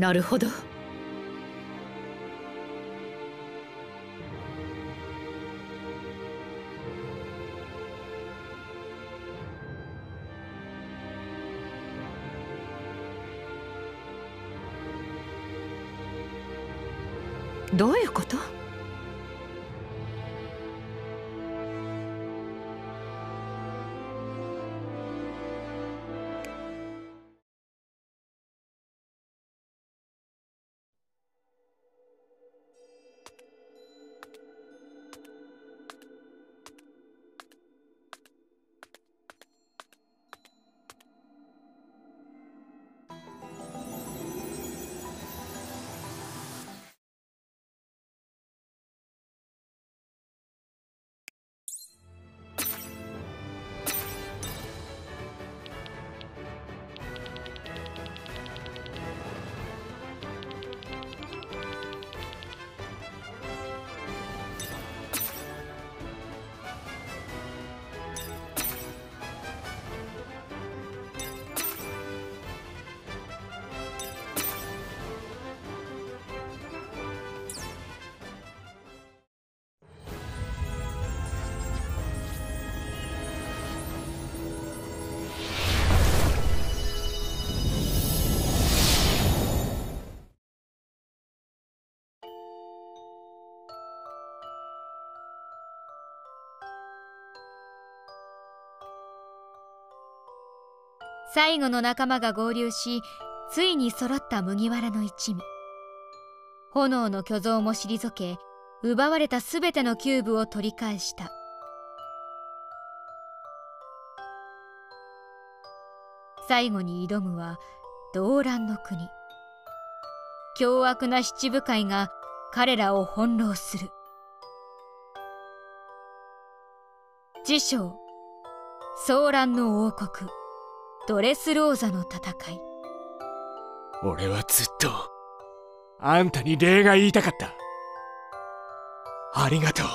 なるほど。どういうこと？最後の仲間が合流しついに揃った麦わらの一味。炎の巨像も退け奪われた全てのキューブを取り返した。最後に挑むは動乱の国。凶悪な七部会が彼らを翻弄する。自称騒乱の王国。ドレスローザの戦い。俺はずっとあんたに礼が言いたかった。ありがとう。